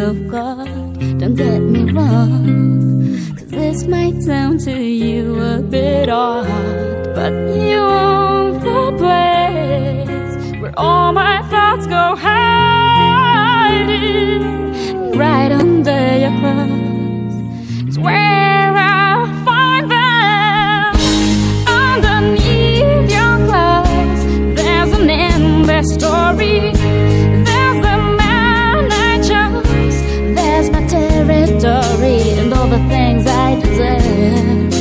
of God. Don't get me wrong, cause this might sound to you a bit odd, but you own the place where all my thoughts go hiding right on. things I deserve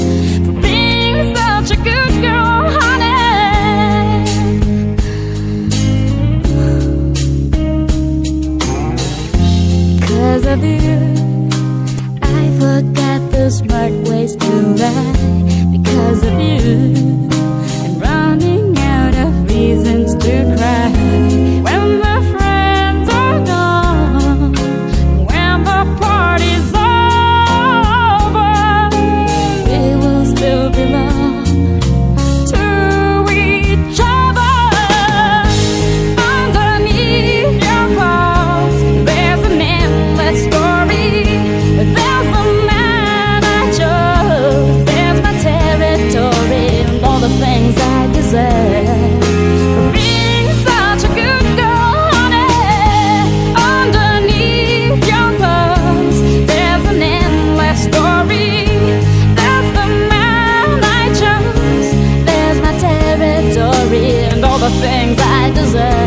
for being such a good girl, honey. Cause of you, I forgot the smart ways to ride. things I deserve.